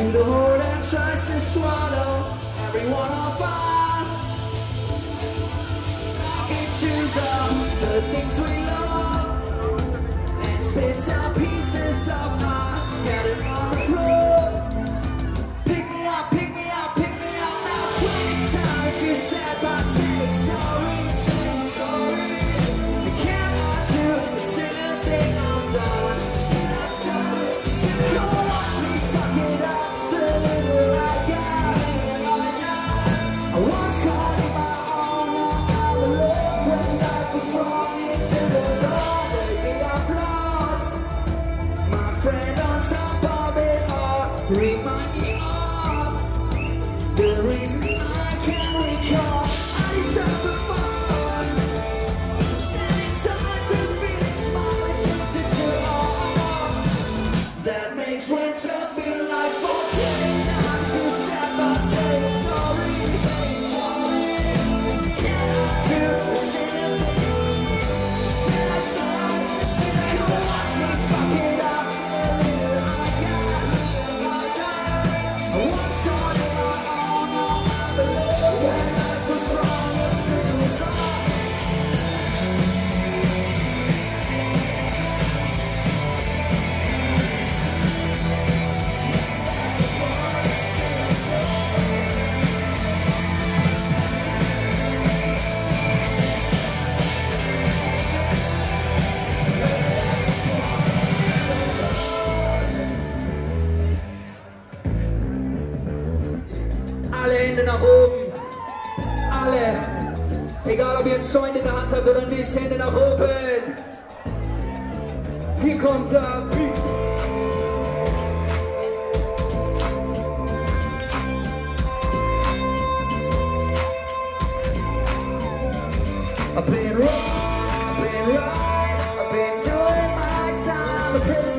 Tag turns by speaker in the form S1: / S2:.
S1: To the hold and trust to swallow every one of us. I can choose up the things we love and spit out Remind me of the reasons I can recall. I feeling small. To all. That makes winter. alle Hände nach oben. Alle. Egal, ob ihr einen Joint in der Hand habt oder nicht, Hände nach oben. Hier kommt der Beat. I've been wrong, I've been right, I've been doing my time.